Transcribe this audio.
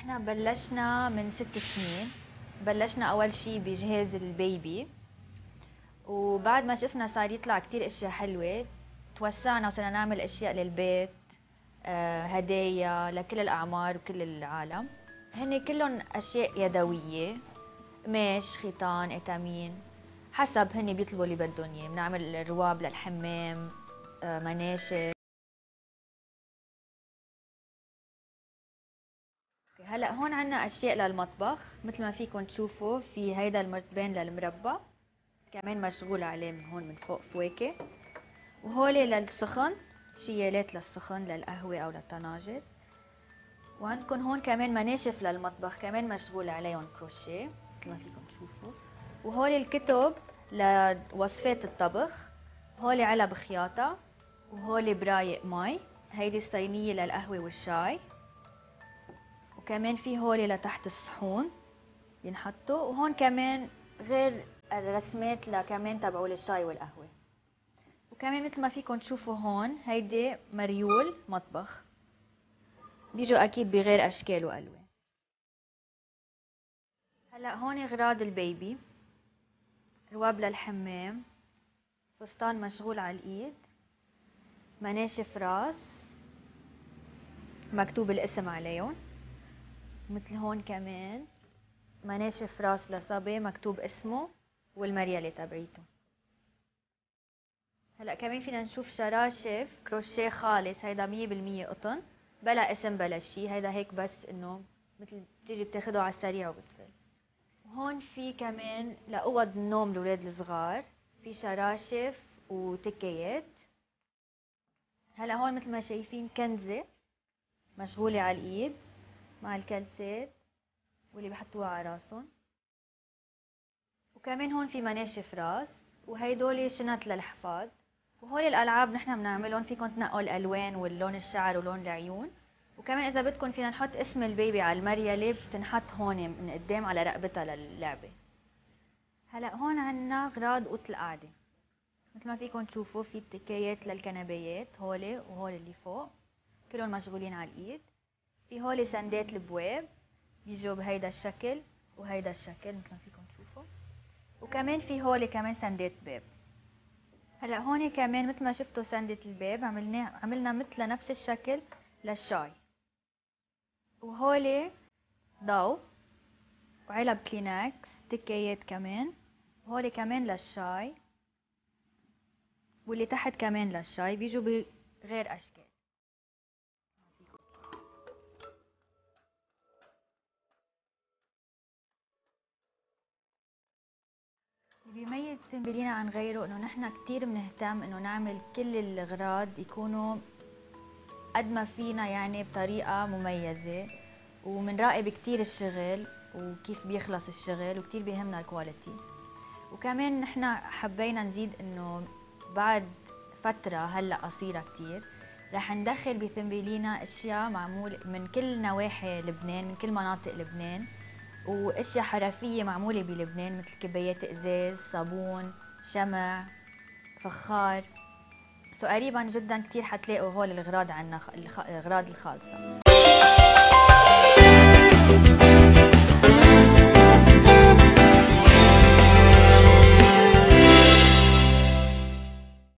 نحن بلشنا من ست سنين. بلشنا أول شي بجهاز البيبي. وبعد ما شفنا صار يطلع كتير أشياء حلوة توسعنا وصرنا نعمل أشياء للبيت آه، هدايا لكل الأعمار وكل العالم. هن كلهم أشياء يدوية قماش خيطان إتامين. حسب هن بيطلبوا اللي بدهم إياه. بنعمل رواب للحمام آه، هلا هون عنا أشياء للمطبخ مثل ما فيكم تشوفوا في هيدا المرطبان للمربى كمان مشغول عليه من هون من فوق فواكه وهولي للسخن شيالات للسخن للقهوة أو للطناجر. وعندكم هون كمان مناشف للمطبخ كمان مشغول عليهم كروشيه مثل ما فيكم تشوفوا. وهولي الكتب لوصفات الطبخ هولي علب خياطة وهولي برايق مي هيدي الصينية للقهوة والشاي. وكمان في هولي لتحت الصحون بينحطوا وهون كمان غير الرسمات لكمان تبعوا الشاي والقهوة. وكمان مثل ما فيكم تشوفوا هون هيدي مريول مطبخ. بيجوا أكيد بغير أشكال وألوان. هلأ هون إغراض البيبي. رواب للحمام. فستان مشغول على الإيد. مناشف راس. مكتوب الاسم عليهم. مثل هون كمان مناشف راس لصبي مكتوب اسمه والمريالة تبعيته. هلا كمان فينا نشوف شراشف كروشيه خالص هيدا مية بالمية قطن بلا اسم بلا شي هيدا هيك بس إنه مثل بتيجي بتاخده على السريع وبتفل. وهون في كمان لأوض النوم الولاد الصغار في شراشف وتكيات. هلا هون مثل ما شايفين كنزة مشغولة على الإيد. مع الكلسات واللي بحطوها على راسهم. وكمان هون في مناشف راس وهيدول شنط للحفاظ. وهول الألعاب نحن بنعملهم فيكم تنقوا الألوان واللون الشعر ولون العيون. وكمان إذا بدكم فينا نحط اسم البيبي على المريله بتنحط هون من قدام على رقبتها للعبة؟ هلا هون عنا أغراض اوضه القعدة. مثل ما فيكم تشوفوا في اتكايات للكنبيات هولي وهول اللي فوق. كلهم مشغولين على الإيد. في هولي سندات البواب بيجوا بهيدا الشكل وهيدا الشكل مثل ما فيكم تشوفوا. وكمان في هولي كمان سندات باب. هلأ هون كمان مثل ما شفتوا سندة الباب عملنا عملنا مثل نفس الشكل للشاي. وهولي ضو وعلب كلينكس تكيات كمان. وهولي كمان للشاي. واللي تحت كمان للشاي بيجوا بغير أشكال. بيميز تنبيلينا عن غيره إنه نحن كثير بنهتم إنه نعمل كل الأغراض يكونوا قد ما فينا يعني بطريقة مميزة ومنراقب كثير الشغل وكيف بيخلص الشغل وكثير بيهمنا الكواليتي وكمان نحن حبينا نزيد إنه بعد فترة هلأ قصيرة كثير رح ندخل بثنبيلينا أشياء معمول من كل نواحي لبنان من كل مناطق لبنان. وأشياء حرفية معمولة بلبنان مثل كبايات إزاز صابون شمع فخار. سو قريبا جدا كثير حتلاقوا هول الاغراض عنا الاغراض الخالصة.